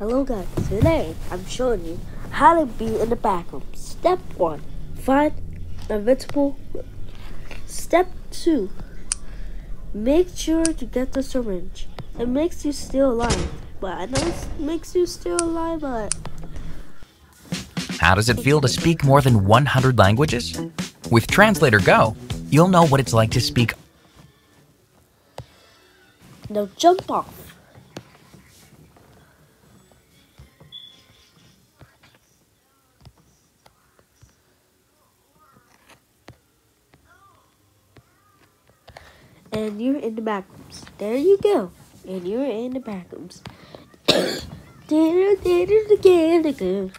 Hello guys, today I'm showing you how to be in the bathroom. Step 1. Find a room. Step 2. Make sure to get the syringe. It makes you still alive. But I know it makes you still alive, but... How does it feel to speak more than 100 languages? With Translator Go, you'll know what it's like to speak Now jump off. And you're in the backrooms. There you go. And you're in the backrooms. Dinner, dinner, again, again.